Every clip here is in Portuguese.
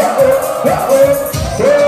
oh, oh, oh, oh.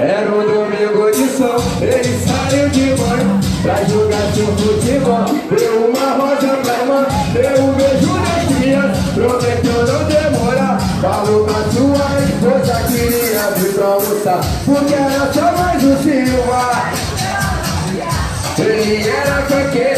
Era um domingo de sol, ele saiu de manhã Pra jogar seu futebol. Deu uma rosa pra irmã, deu um beijo na criança Prometeu não demorar, falou pra sua esposa Queria vir pra almoçar, porque era só mais um Silva Ele era funkeiro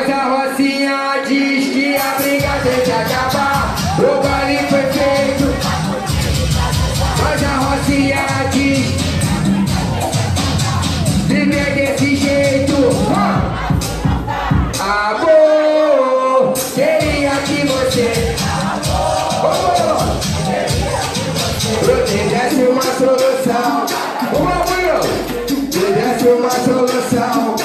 Mas a Rocinha diz que a briga tem que acabar. O baile foi feito. Mas a Rocinha diz. Sempre é desse jeito. Ah! Amor, queria que você. Protegesse uma solução. Protegesse uma solução.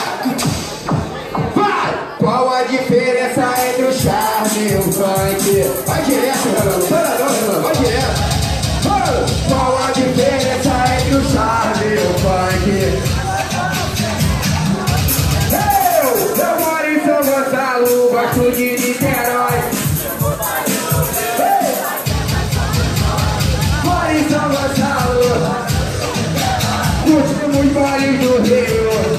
direto, vai direto, mano. Para não, mano, vai direto. Qual a diferença entre o charme e o funk? Eu, eu moro em São Gonçalo, de Niterói. Moro em São Gonçalo, curtimos bares do Rio.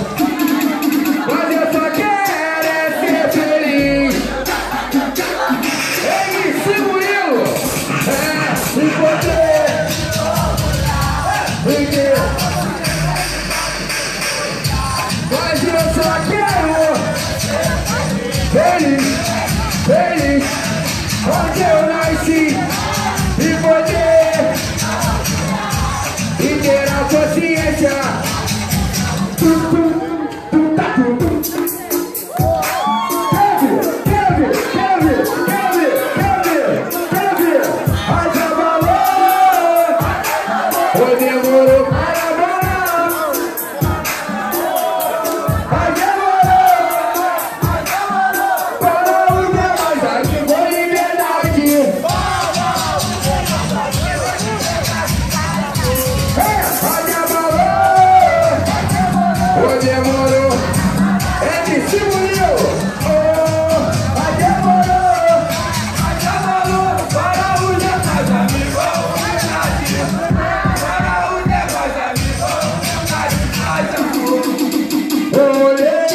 Olhei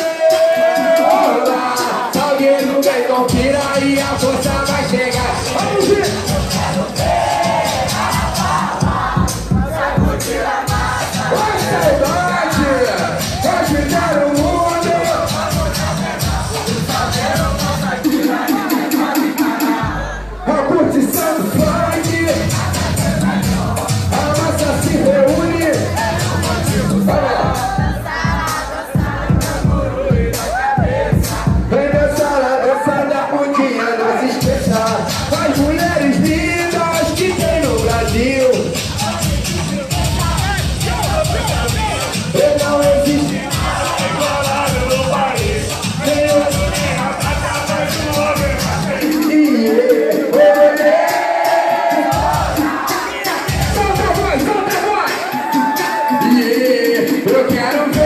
Eu quero ver.